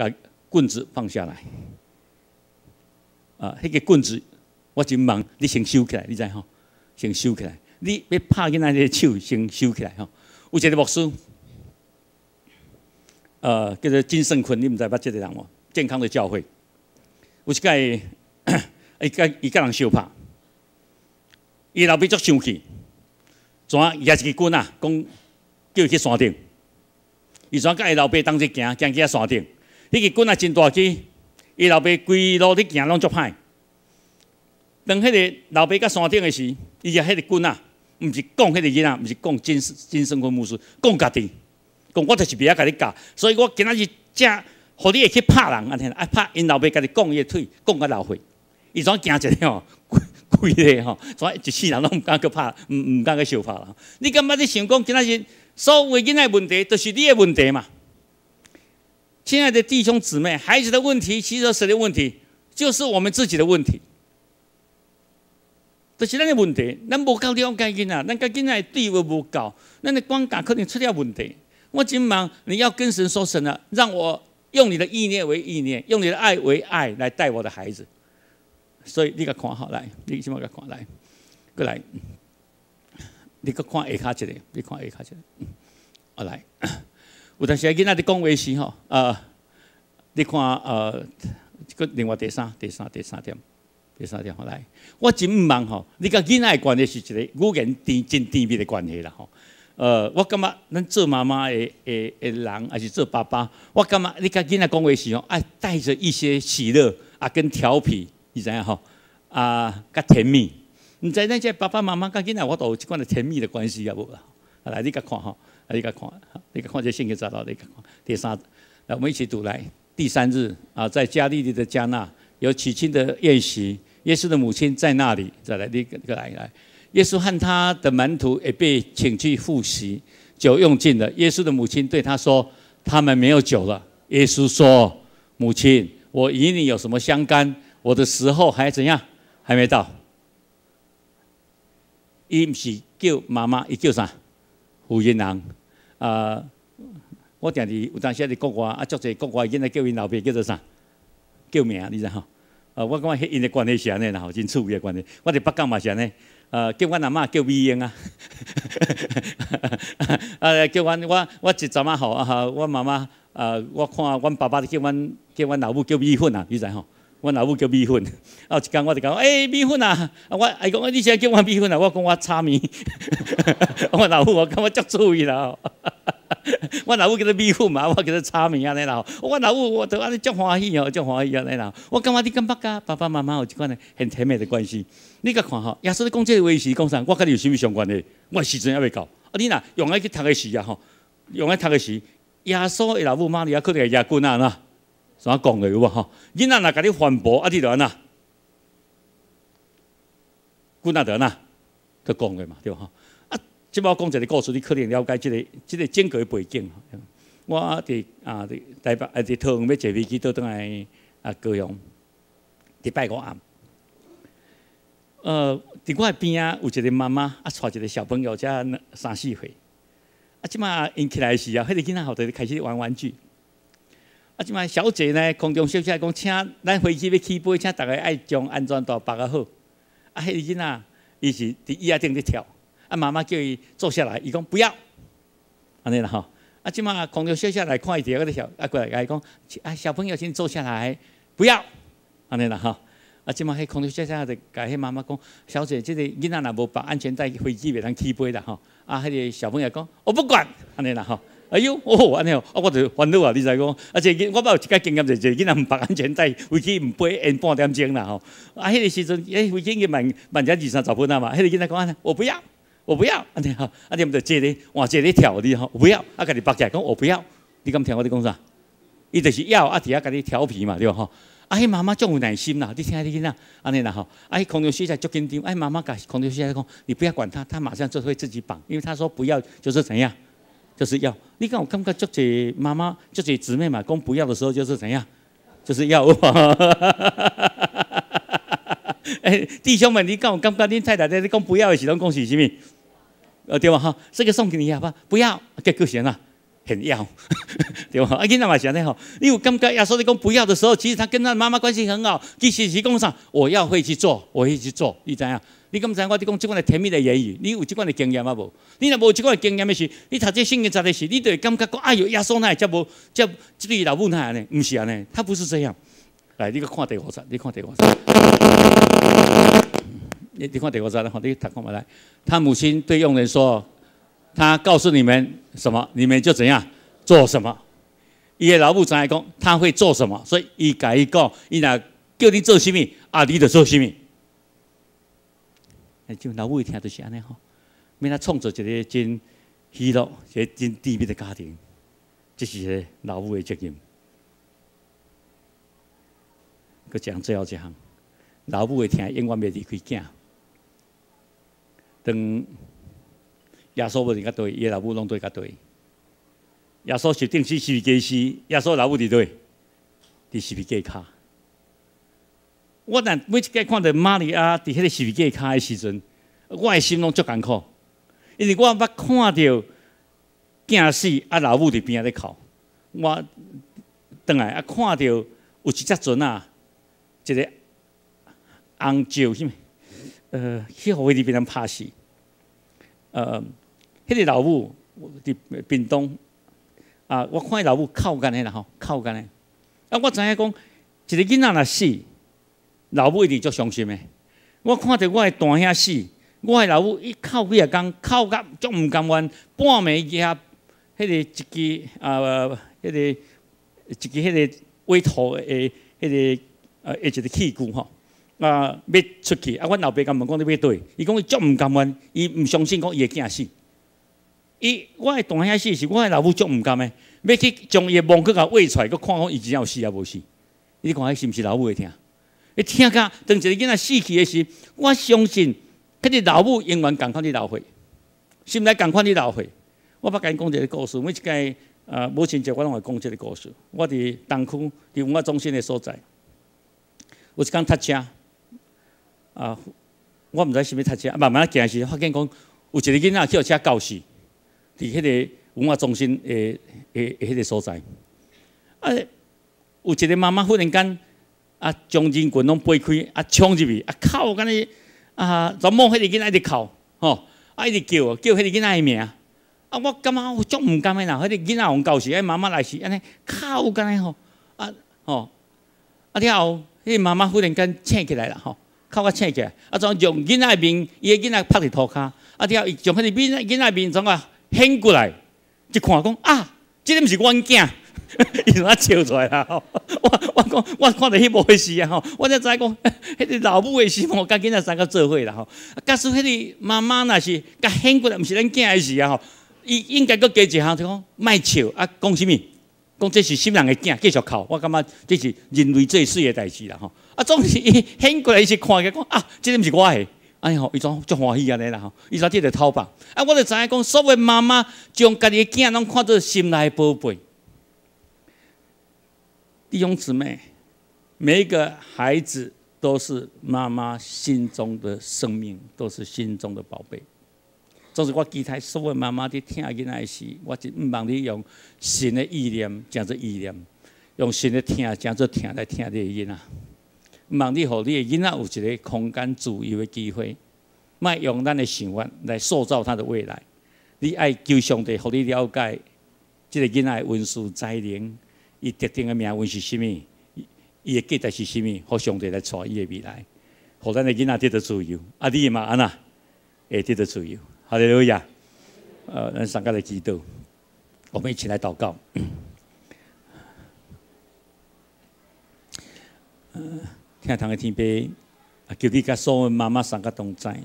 把棍子放下来。啊，迄个棍子，我真忙，你先收起来，你知吼？先收起来。你要拍囡仔个手，先收起来吼。有一个牧师，呃，叫做金圣坤，你毋知捌即个人无？健康的教会，有一届，伊甲伊甲人相拍，伊老爸足生气，怎也是个棍啊，讲叫伊去山顶。伊怎甲伊老爸同齐行，行去山顶，迄个棍啊真大支，伊老爸规路咧行拢足歹。当迄个老爸甲山顶的时，伊就迄个棍啊，毋是讲迄个囡仔，毋是讲金金圣坤牧师，讲家己，讲我就是不要甲你教，所以我今仔日正。互你会去拍人，安尼啦，啊拍因老爸家己讲伊个腿，讲甲老血，伊怎行一个吼，规个吼，怎一世人拢毋敢去拍，毋毋敢去相拍啦。你感觉你想讲，今仔日所有囡仔问题，都是你的问题嘛？亲爱的弟兄姊妹，孩子的问题，其实谁的问题，就是我们自己的问题，都是咱的问题。咱无够了解囡仔，咱甲囡仔地位无够，咱的观感可能出了问题。我今忙，你要跟神说神啊，让我。用你的意念为意念，用你的爱为爱来带我的孩子。所以你个看好来，你先把个看来，过来，你个看下骹一个，你看下骹一个，我来。有阵时囡仔伫讲话时吼，呃，你看呃，个另外第三、第三、第三点，第三点好来。我真毋忙吼，你甲囡仔关系是一个语言甜真甜蜜的关系啦吼。呃，我感觉咱做妈妈的的的人，还是做爸爸，我感觉你甲囡仔讲话时吼，爱带着一些喜乐啊，跟调皮，你知影吼？啊，甲甜蜜。毋知咱这爸爸妈妈甲囡仔，我都有即款的甜蜜的关系啊无？来，你甲看吼，你甲看，你甲看这圣经查到，你甲看。第三，来，我们一起读来。第三日啊，在加利利的加纳有娶亲的宴席，耶稣的母亲在那里。再来，你个来来。耶稣和他的门徒也被请去复习，酒用尽了。耶稣的母亲对他说：“他们没有酒了。”耶稣说：“母亲，我与你有什么相干？我的时候还怎样？还没到。”伊不是叫妈妈，伊叫啥？福音人啊！我定时有当时伫国外啊，足侪国外囡仔叫因老爸叫做啥？叫名，你知吼？啊，我感觉迄因的关系是安尼啦，吼，真趣味的关系。我伫北港嘛是安尼。呃，叫阮阿嬷叫美英啊，呃，叫阮我我一阵仔吼啊，我妈妈呃，我看阮爸爸叫阮叫阮老母叫米粉啊，你知吼？阮老母叫米粉，啊，一工我就讲，诶，米粉啊，我伊讲，你现在叫我米粉啊，我讲我炒面，我老母我感觉足注意啦。我老母叫做米粉嘛，我叫做炒面安尼啦。我老母我都安尼足欢喜哦，足欢喜安尼啦。我感觉你感觉甲爸爸妈妈有一款呢很甜蜜的关系。你甲看吼，耶稣讲这个话时讲啥？我甲你有啥物相关的？我时阵还未到。啊，你若用来去读个时啊吼，用来读个时，耶稣的老母妈你也可能会亚军啊呐，怎讲的有无吼？囡仔若甲你反驳，啊，你就安那，军啊得呐，去讲的嘛，对吧？即摆讲一个故事，你可能了解即个即个整个背景。我伫啊伫台北啊伫桃园要坐飞机倒转来啊高雄，伫拜五暗。呃，伫我边啊有一个妈妈啊带一个小朋友，才三四岁。啊，即摆因起来时啊，迄个囡仔后头开始玩玩具。啊，即摆小姐呢空中小姐讲，请咱飞机要起飞，请逐个爱将安全带绑啊好。啊，迄个囡仔伊是伫椅仔顶咧跳。啊，妈妈叫伊坐下来，伊讲不要，安尼啦吼。啊，即马空中小姐来看伊伫个咧小，啊过来甲伊讲，啊小朋友请坐下来，不要，安尼啦吼。啊，即马迄空中小姐就甲迄妈妈讲，小姐，即个囡仔若无绑安全带，飞机袂当起飞啦吼。啊，迄个小朋友讲，我不管，安尼啦吼。哎呦，哦，安尼哦，啊，我就烦恼啊，你知讲，而且我捌有一个经验，就就囡仔毋绑安全带，飞机毋飞，延半点钟啦吼。啊，迄个时阵，诶，飞机已经慢慢只二三十分啊嘛，迄个囡仔讲安尼，我不要。我不要，安尼吼，啊你们就接咧，换接咧跳你吼，我不要，啊甲你绑起来讲我不要，你敢听我伫讲啥？伊就是要，啊底下甲你调皮嘛，对吧吼？啊迄妈妈足有耐心啦，你听下你听呐，安尼啦吼，啊迄空中小姐足紧张，哎妈妈甲空中小姐讲，你不要管他，他马上就会自己绑，因为他说不要就是怎样，就是要。你看我感觉足济妈妈足济姊妹嘛，公不要的时候就是怎样，就是要。哎，弟兄们，你讲我感觉恁太太在你讲不要的时候，讲是啥物？呃，对吧？哈，这个送给你好不好？不要，给够钱啊！很要，对吧？啊，囡仔嘛是安尼吼，你有感觉耶稣在讲不要的时候，其实他跟他妈妈关系很好，其实是讲啥？我要会去做，我会去做，你知影？你敢知？我你讲即款的甜蜜的言语，你有即款的经验啊无？你若无即款的经验的时，你读这圣经查的时，你就会感觉讲，哎呦，耶稣那才无，才这对老母那安尼，不是安尼，他不是这样。来，你个看第五章，你看第五章。你你看第五章，好，你读看嘛来。他母亲对佣人说：“他告诉你们什么，你们就怎样做什么。”伊个老母怎讲？他会做什么？所以伊甲伊讲，伊若叫你做什么，啊，你就做什么。就老母一听就是安尼吼，免他创造一个真喜乐、一个真甜蜜的家庭，这是老母的责任。佮讲最后一项，老母会听，永远袂离开囝。当耶稣无伫甲对，伊老母拢对甲对。耶稣是定死死皮加时，耶稣老母伫对，伫死皮加卡。我但每一届看到玛利亚伫迄个死皮加卡的时阵，我的心拢足艰苦，因为我捌看到囝死，啊老母伫边仔咧哭，我倒来啊看到有一只船啊。一个红石什么？呃，迄个位置被人拍死。呃，迄个老母伫屏东啊，我看伊老母哭干的啦吼，靠干的。啊，我知影讲，一个囡仔若死，老母一定足伤心的。我看到我的大兄死，我的老母一哭几啊工，哭甲足毋甘愿，半暝遐，迄个一支啊，迄个一支迄个委托的迄个啊。呃，一个器具吼，啊，要出去，啊，阮老爸甲问讲你要对，伊讲伊足毋甘愿，伊毋相信讲伊会惊死。伊我诶大兄死是，我诶老母足毋甘诶，要去将伊诶梦去甲挖出来，佮看讲伊真正有死啊无死。你看迄是毋是老母会听？伊听甲当一个囡仔死去诶时，我相信迄个老母永远共款伫老岁，心内共款伫老岁。我捌甲因讲一个故事，每一届呃母亲节我拢会讲即个故事。我伫东区伫文化中心诶所在。有一工读车，啊，我毋知是物读车，慢慢仔行时发现讲有一个囡仔叫车教死，伫迄个文化中心诶诶迄个所在。啊，有一个妈妈忽然间啊，将人群拢背开，啊，冲入去，啊，哭干尼啊，怎么迄个囡仔直哭，吼，啊，一直叫叫迄个囡仔诶名，啊，我感觉我足毋甘诶啦，迄个囡仔往教时，哎，妈妈来时安尼哭干尼吼，啊，吼，啊，了后。迄妈妈忽然间醒起来啦吼，靠我醒起来，啊，从用囡仔面，伊个囡仔趴伫涂骹，啊，了后伊从迄个囡仔囡仔面从啊掀过来，一看讲啊，即个毋是阮囝，伊从啊笑出来啦，我我讲我看到迄幕事啊吼，我才知讲，迄个老母的事吼，甲囡仔三个做伙啦吼，假使迄个妈妈若是甲掀过来，毋是咱囝的事啊吼，伊应该佫加一项就讲卖笑啊，讲啥物？讲这是新人的囝，继续哭，我感觉这是人类最水的代志啦吼。啊，总是伊醒过来伊是看个讲啊，这个毋是我的，哎吼，伊种足欢喜安尼啦吼。伊说这个偷吧，啊，我就知影讲，所有妈妈将家己的囝拢看做心内宝贝。弟兄姊妹，每一个孩子都是妈妈心中的生命，都是心中的宝贝。总是我期待所有妈妈伫听囡仔时，我就毋望你用新的意念讲做意念，用新的听讲做听来听你的囡仔。毋望你互你的囡仔有一个空间自由的机会，莫用咱的想法来塑造他的未来。你爱求上帝，互你了解，即个囡仔的运势才能，伊特定的命运是啥物，伊的价值是啥物，互上帝来带伊的未来，互咱的囡仔得到自由。啊，你嘛安那会得到自由。哈利路亚！呃，咱上个来祈祷，我们一起来祷告。嗯，听堂的天父，求你甲所有妈妈上个同在，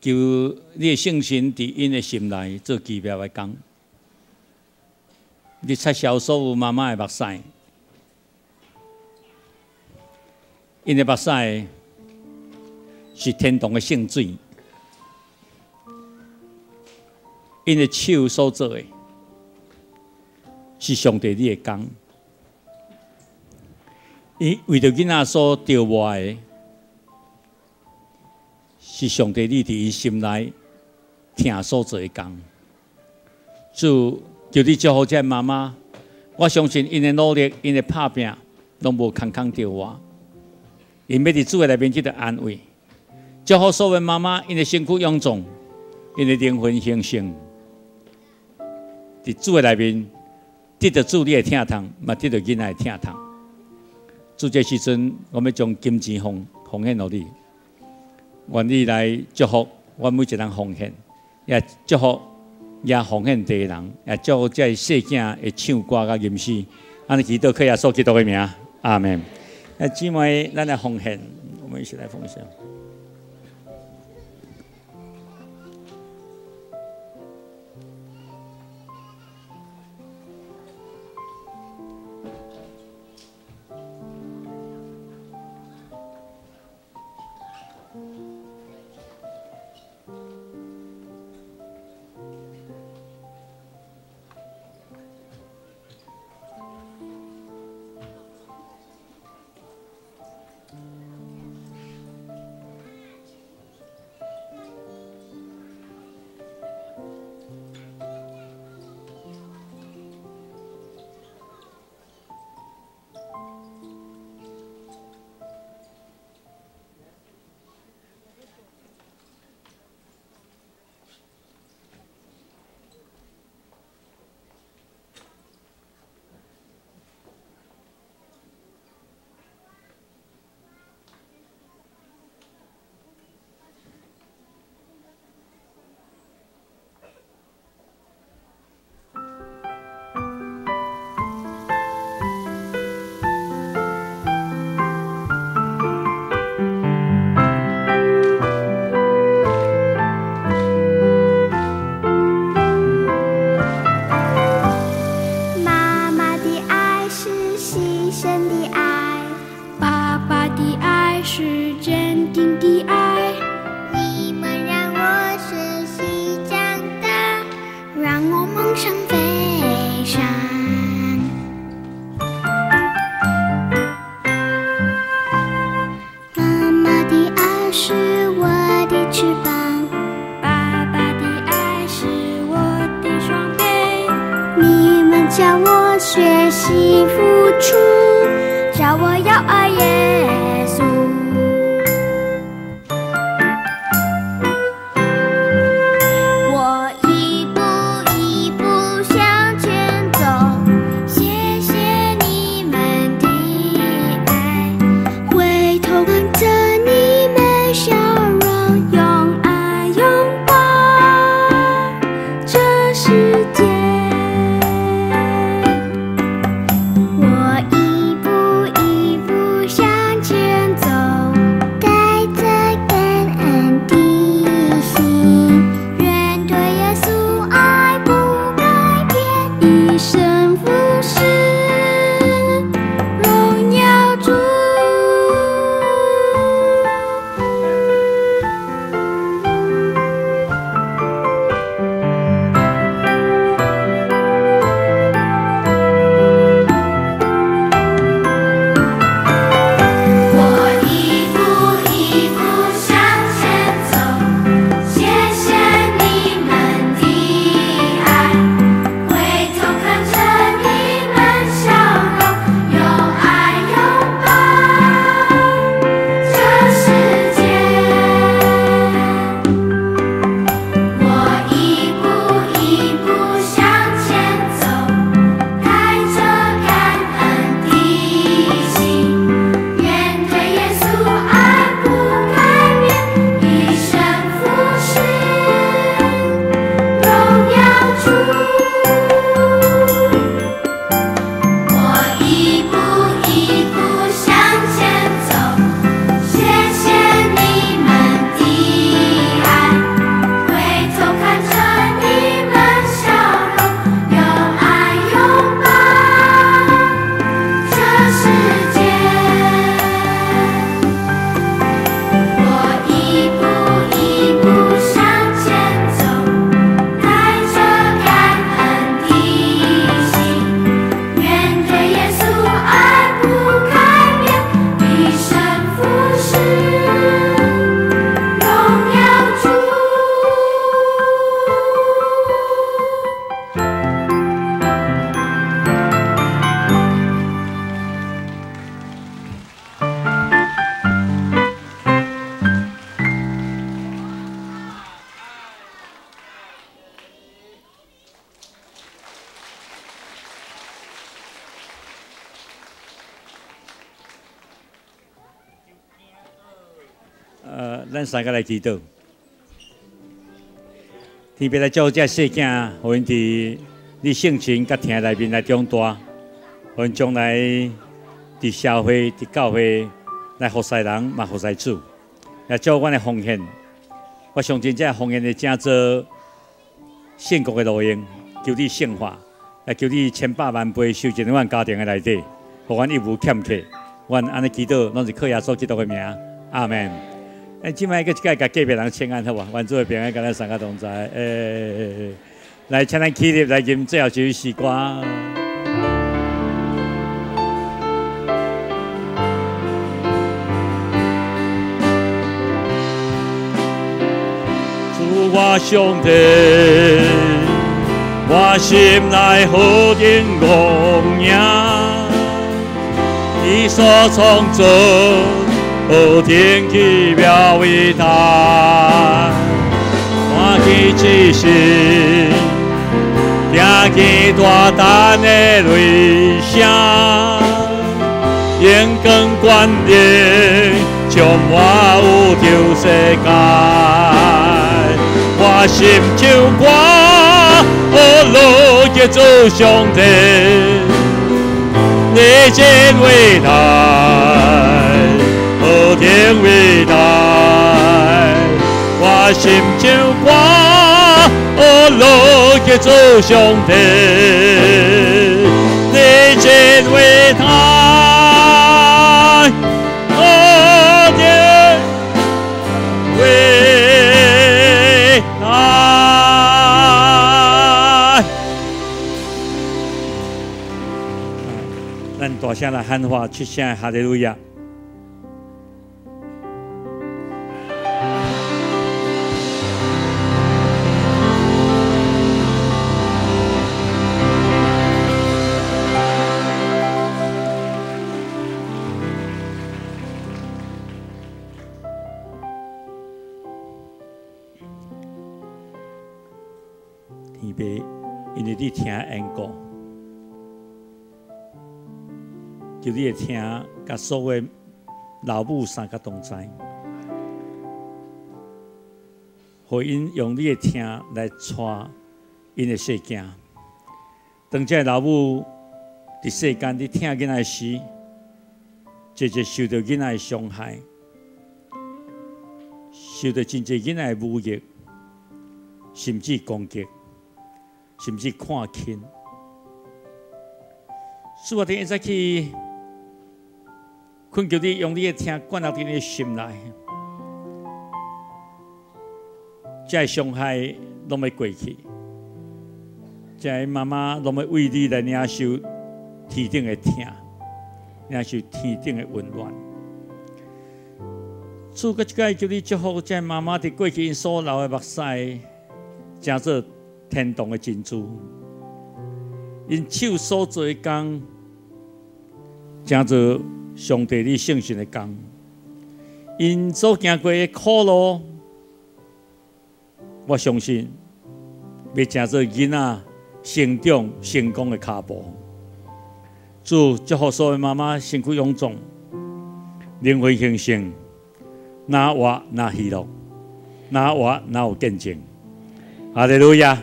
求你的信心伫因的心内做奇妙的工，你撤销所有妈妈的目屎，因的目屎。是天堂的圣水，因的手所做的，是上帝你的工。伊为着囡仔所雕磨的，是上帝你伫伊心内听所做的工。主求你祝福这妈妈，我相信因的努力，因的拍拼，拢无空空着我。因要伫主的内面得安慰，祝福所有妈妈，因的辛苦养壮，因的灵魂兴盛，伫主的内面得到主你的疼痛，嘛得到囡仔的疼痛。做这时阵，我们将金钱奉奉献给你，愿意来祝福我每一人奉献，也祝福也奉献第人，也祝福这细囝会唱歌甲吟诗，安尼祈祷可以啊，所祈祷的名，阿门。那姊妹，咱来奉献，我们一起来奉献。山外咱三个来祈祷。天别来教这细囝，互因伫你性情甲听内面来长大，互因将来伫社会、伫教会来服侍人，嘛服侍主，来做阮的奉献。我相信这奉献的正做献国的路用，求你圣化，来求你千百万倍收进阮家庭的内底，互阮一无欠缺。阮安尼祈祷，拢是靠耶稣基督的名，阿门。哎，今摆个即个甲隔壁人请安好无？愿主的平安甲咱三个同在。诶，来，请咱起立来吟最后一首诗歌。主我兄弟，我心内好点光亮。你所创造，好天奇妙伟大，看见之心，听见大胆的雷声，眼光观点，充满有救世界，我心就挂，我路也走上帝。你真伟大，何天伟大，我心就挂，我路去走上帝。你真伟大，何天伟大。大声来喊话，出声哈利路亚！天父，因为你听恩歌。就你会听，甲所有老母三个同在，互因用你的听来带因的世界。当这老母伫世间伫听囡仔时，直接受到囡仔的伤害，受到真济囡仔的侮辱，甚至攻击，甚至看轻。所以我第一再去。困求你用你的听灌到你的心内，再伤害拢要过去，再妈妈拢要为你来领受天顶的听，领受天顶的温暖。主个一个叫你祝福再妈妈伫过去因所流的目屎，成做天堂的珍珠，因手所做的工，成做。上帝你圣训的工，因所行过的苦路，我相信要成做囡仔成长成功的脚步。祝祝福所有妈妈辛苦勇壮，灵魂兴盛，那活那喜乐，那活那有见证。哈利路亚，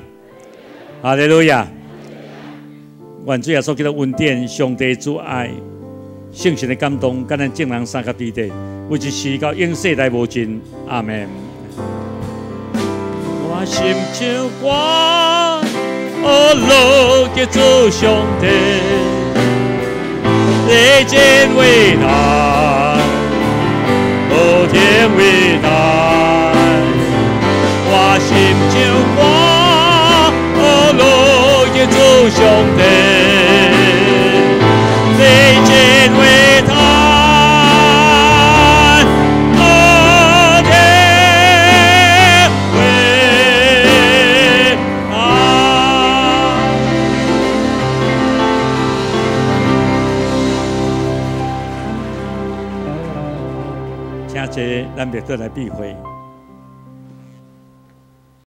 哈利路亚，愿主耶稣基督恩典，上帝主爱。圣神的感动，感咱正人三个地地，为一世到永世来无尽。阿门。我心就挂，哦，路叫做上帝，你真伟大，哦，天伟大。我心就叫做上帝。你真伟大，我天伟大。请这咱别再来避讳。